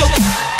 shook.